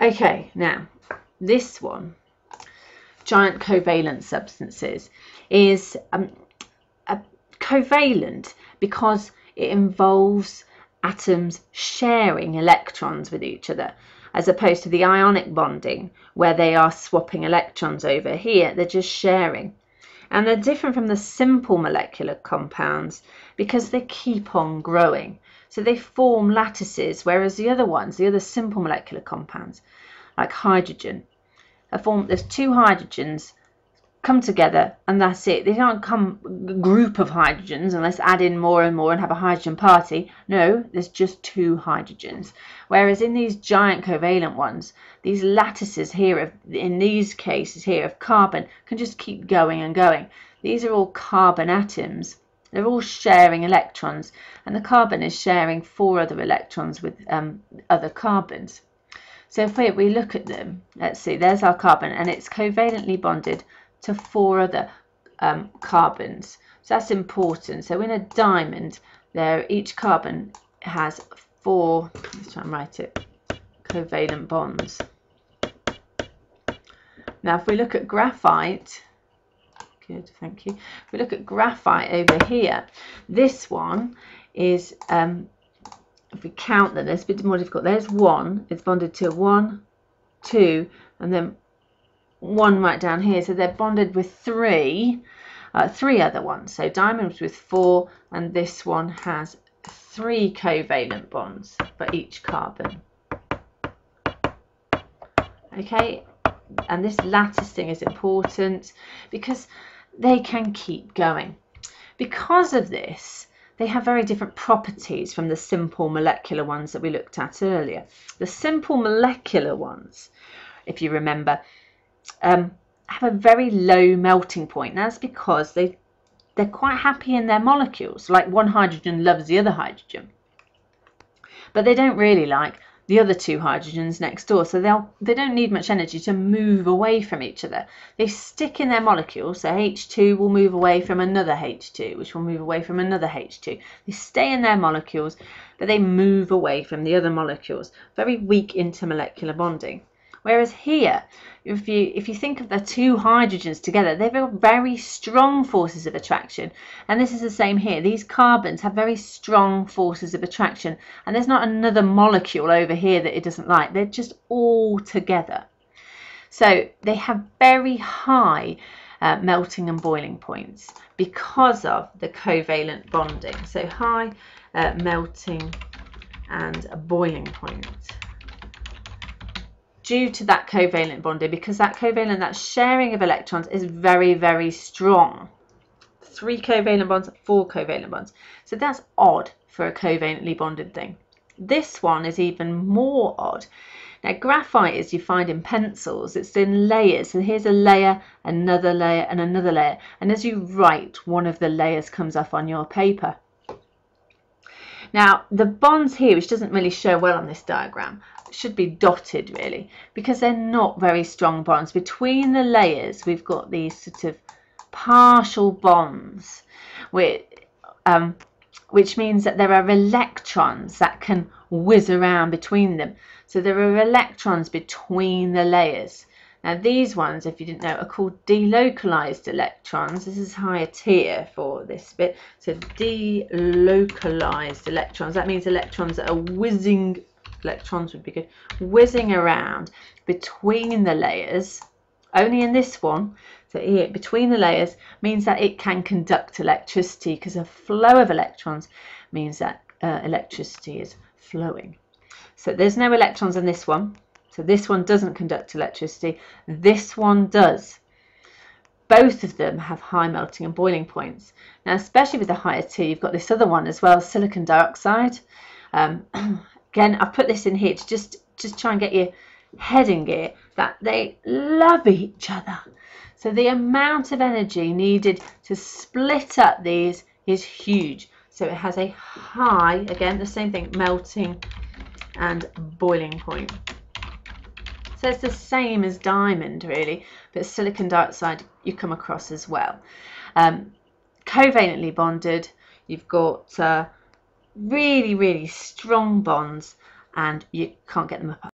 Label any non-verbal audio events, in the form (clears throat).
Okay, now this one, giant covalent substances, is um, a covalent because it involves atoms sharing electrons with each other as opposed to the ionic bonding where they are swapping electrons over here they're just sharing. And they're different from the simple molecular compounds because they keep on growing so they form lattices whereas the other ones the other simple molecular compounds like hydrogen are formed there's two hydrogens come together and that's it. They don't come group of hydrogens and let's add in more and more and have a hydrogen party. No, there's just two hydrogens. Whereas in these giant covalent ones, these lattices here, of, in these cases here of carbon, can just keep going and going. These are all carbon atoms. They're all sharing electrons and the carbon is sharing four other electrons with um, other carbons. So if we, we look at them, let's see, there's our carbon and it's covalently bonded to four other um, carbons. So that's important. So in a diamond, there each carbon has four, let's try and write it, covalent bonds. Now if we look at graphite, good, thank you. If we look at graphite over here, this one is, um, if we count them, it's a bit more difficult. There's one, it's bonded to one, two, and then one right down here. So they're bonded with three, uh, three other ones. So diamonds with four, and this one has three covalent bonds for each carbon. Okay, and this lattice thing is important because they can keep going. Because of this, they have very different properties from the simple molecular ones that we looked at earlier. The simple molecular ones, if you remember, um, have a very low melting point. That's because they they're quite happy in their molecules. Like one hydrogen loves the other hydrogen, but they don't really like the other two hydrogens next door. So they'll they don't need much energy to move away from each other. They stick in their molecules. So H2 will move away from another H2, which will move away from another H2. They stay in their molecules, but they move away from the other molecules. Very weak intermolecular bonding. Whereas here, if you if you think of the two hydrogens together, they've got very strong forces of attraction. And this is the same here. These carbons have very strong forces of attraction. And there's not another molecule over here that it doesn't like. They're just all together. So they have very high uh, melting and boiling points because of the covalent bonding. So high uh, melting and boiling point due to that covalent bonding because that covalent, that sharing of electrons is very, very strong. Three covalent bonds, four covalent bonds. So that's odd for a covalently bonded thing. This one is even more odd. Now graphite as you find in pencils, it's in layers. and here's a layer, another layer and another layer. And as you write, one of the layers comes up on your paper. Now the bonds here, which doesn't really show well on this diagram, should be dotted really because they're not very strong bonds. Between the layers we've got these sort of partial bonds which, um, which means that there are electrons that can whiz around between them. So there are electrons between the layers. Now these ones, if you didn't know, are called delocalized electrons. This is higher tier for this bit. So delocalized electrons, that means electrons that are whizzing electrons would be good, whizzing around between the layers, only in this one, so here between the layers means that it can conduct electricity because a flow of electrons means that uh, electricity is flowing. So there's no electrons in this one. So this one doesn't conduct electricity. This one does. Both of them have high melting and boiling points. Now, especially with the higher T, you've got this other one as well, silicon dioxide. Um, (clears throat) Again, I've put this in here to just, just try and get your head in gear that they love each other. So the amount of energy needed to split up these is huge. So it has a high, again, the same thing, melting and boiling point. So it's the same as diamond, really, but silicon dioxide you come across as well. Um, covalently bonded, you've got uh, really, really strong bonds and you can't get them apart.